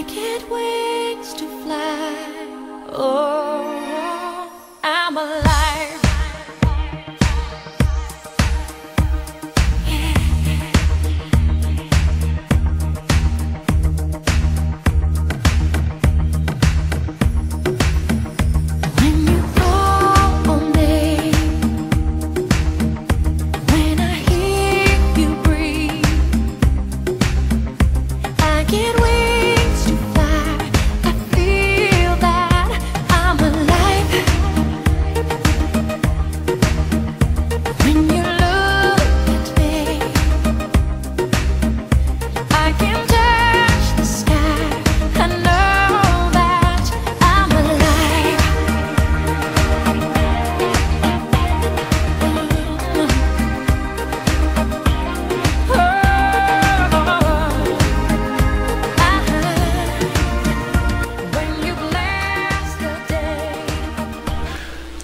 I get wings to fly. Oh, I'm alive.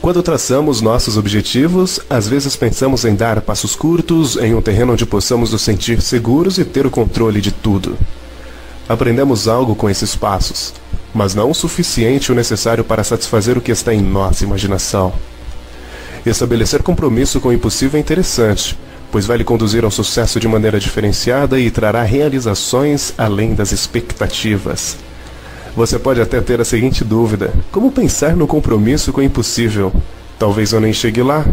Quando traçamos nossos objetivos, às vezes pensamos em dar passos curtos em um terreno onde possamos nos sentir seguros e ter o controle de tudo. Aprendemos algo com esses passos, mas não o suficiente ou necessário para satisfazer o que está em nossa imaginação. Estabelecer compromisso com o impossível é interessante, pois vai lhe conduzir ao sucesso de maneira diferenciada e trará realizações além das expectativas. Você pode até ter a seguinte dúvida: como pensar no compromisso com o impossível? Talvez eu nem chegue lá.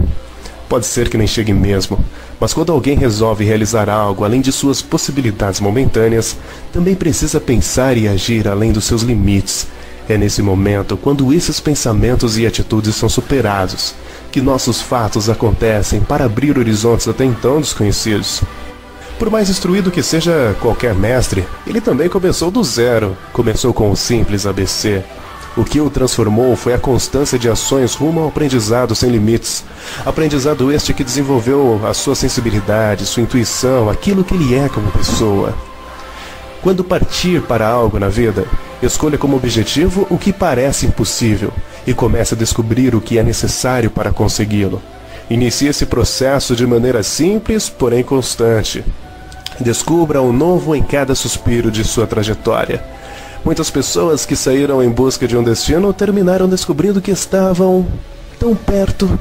Pode ser que nem chegue mesmo, mas quando alguém resolve realizar algo além de suas possibilidades momentâneas, também precisa pensar e agir além dos seus limites. É nesse momento, quando esses pensamentos e atitudes são superados, que nossos fatos acontecem para abrir horizontes até então desconhecidos. Por mais instruído que seja qualquer mestre, ele também começou do zero. Começou com o simples ABC. O que o transformou foi a constância de ações rumo ao aprendizado sem limites. Aprendizado este que desenvolveu a sua sensibilidade, sua intuição, aquilo que ele é como pessoa. Quando partir para algo na vida, escolha como objetivo o que parece impossível e comece a descobrir o que é necessário para consegui-lo. Inicie esse processo de maneira simples, porém constante. Descubra o novo em cada suspiro de sua trajetória. Muitas pessoas que saíram em busca de um destino terminaram descobrindo que estavam tão perto,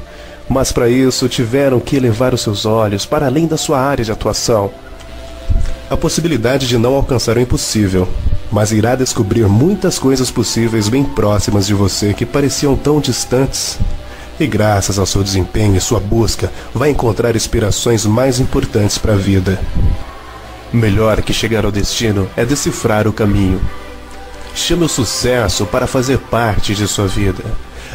mas para isso tiveram que elevar os seus olhos para além da sua área de atuação. A possibilidade de não alcançar o impossível, mas irá descobrir muitas coisas possíveis bem próximas de você que pareciam tão distantes. E graças ao seu desempenho e sua busca, vai encontrar inspirações mais importantes para a vida. Melhor que chegar ao destino é decifrar o caminho. Chame o sucesso para fazer parte de sua vida.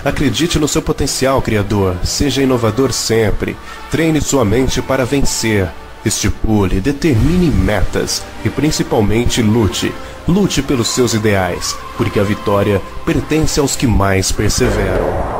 Acredite no seu potencial criador, seja inovador sempre, treine sua mente para vencer. Estipule, determine metas e principalmente lute. Lute pelos seus ideais, porque a vitória pertence aos que mais perseveram.